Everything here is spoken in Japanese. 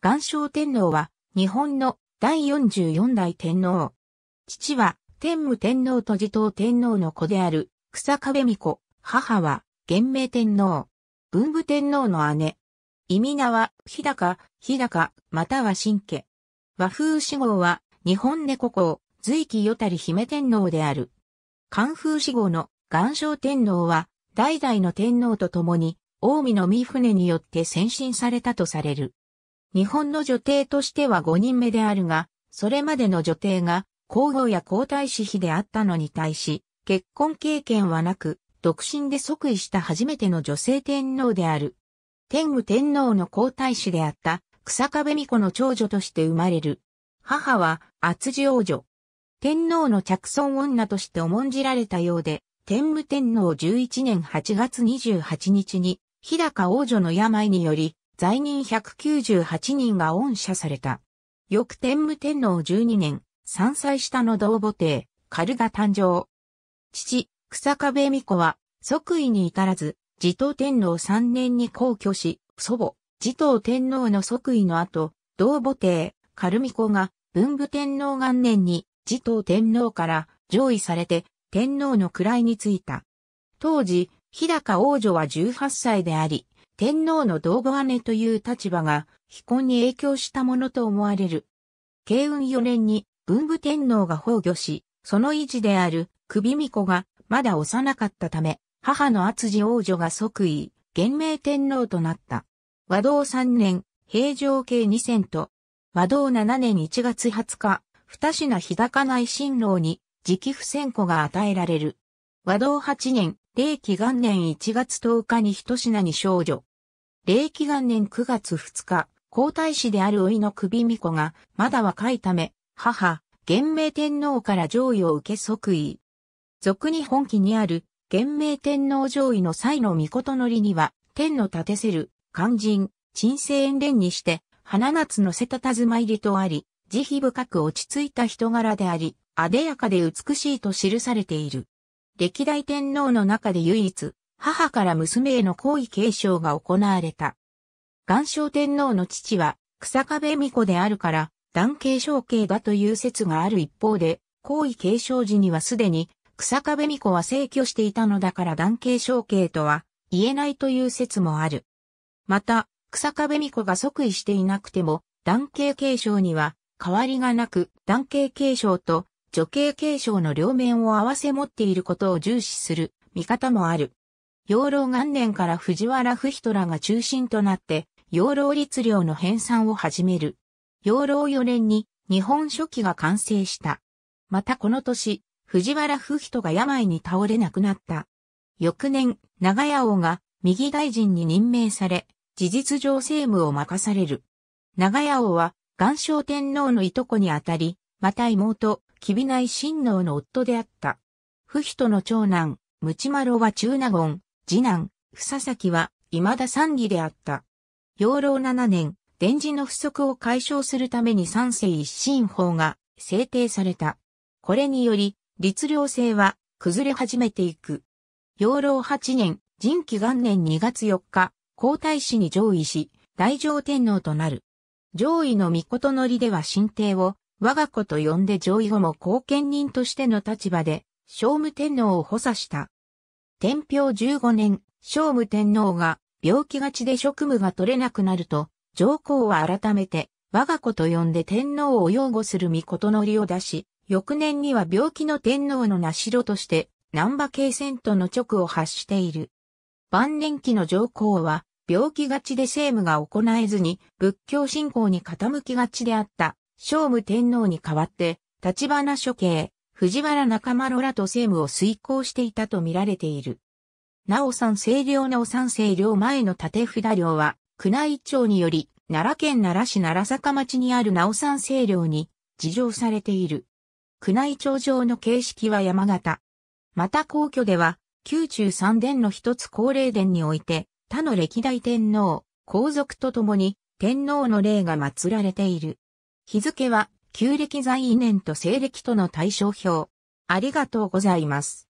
元正天皇は日本の第44代天皇。父は天武天皇と持統天皇の子である草壁美子。母は元明天皇。文武天皇の姉。意味名は日高、日高、または新家。和風死号は日本猫公、随記よたり姫天皇である。漢風死号の元正天皇は代々の天皇と共に近江の三船によって先進されたとされる。日本の女帝としては5人目であるが、それまでの女帝が皇后や皇太子妃であったのに対し、結婚経験はなく、独身で即位した初めての女性天皇である。天武天皇の皇太子であった草壁美子の長女として生まれる。母は厚地王女。天皇の着尊女として重んじられたようで、天武天皇11年8月28日に、日高王女の病により、在任198人が恩赦された。翌天武天皇12年、3歳下の同母帝、カルが誕生。父、草壁美子は、即位に至らず、持統天皇3年に皇居し、祖母、持統天皇の即位の後、同母帝、カルミコが、文武天皇元年に、持統天皇から上位されて、天皇の位についた。当時、日高王女は18歳であり、天皇の同母姉という立場が、非婚に影響したものと思われる。慶運4年に文武天皇が崩御し、その維持である首美子がまだ幼かったため、母の厚地王女が即位、元明天皇となった。和道3年、平城慶2戦と、和道7年1月20日、二品日高内新郎に直付戦子が与えられる。和道8年、霊気元年1月10日に一品に少女。霊気元年9月2日、皇太子である老いの首美子が、まだ若いため、母、元明天皇から上位を受け即位。俗に本記にある、元明天皇上位の際の御事のりには、天の立てせる、肝心、鎮静遠蓮にして、花夏のせたたずまいりとあり、慈悲深く落ち着いた人柄であり、あでやかで美しいと記されている。歴代天皇の中で唯一、母から娘への皇位継承が行われた。元正天皇の父は草壁美子であるから男系承継だという説がある一方で、皇位継承時にはすでに草壁美子は逝去していたのだから男系承継とは言えないという説もある。また、草壁美子が即位していなくても、男系継承には変わりがなく、男系継承と女系継承の両面を合わせ持っていることを重視する見方もある。養老元年から藤原不人らが中心となって、養老律令の編纂を始める。養老4年に日本書紀が完成した。またこの年、藤原不人が病に倒れ亡くなった。翌年、長屋王が右大臣に任命され、事実上政務を任される。長屋王は、元正天皇のいとこにあたり、また妹、吉備内親王の夫であった。不人の長男、ムチマロは中納言、次男、ふささきは、未だ三義であった。養老七年、伝示の不足を解消するために三世一神法が制定された。これにより、律令制は崩れ始めていく。養老八年、人気元年2月4日、皇太子に上位し、大乗天皇となる。上位の御事のりでは神帝を我が子と呼んで上位後も後見人としての立場で、聖武天皇を補佐した。天平15年、聖武天皇が病気がちで職務が取れなくなると、上皇は改めて我が子と呼んで天皇を擁護する御事のりを出し、翌年には病気の天皇の名代として、南波慶戦との直を発している。晩年期の上皇は、病気がちで政務が行えずに、仏教信仰に傾きがちであった、聖武天皇に代わって、立花処刑、藤原中丸らと政務を遂行していたと見られている。なお三清領なお三清領前の縦札領は、宮内庁により、奈良県奈良市奈良坂町にあるなお三清領に、事情されている。宮内庁上の形式は山形。また皇居では、宮中三殿の一つ皇霊殿において、他の歴代天皇、皇族と共に、天皇の霊が祀られている。日付は旧暦在位年と西暦との対照表。ありがとうございます。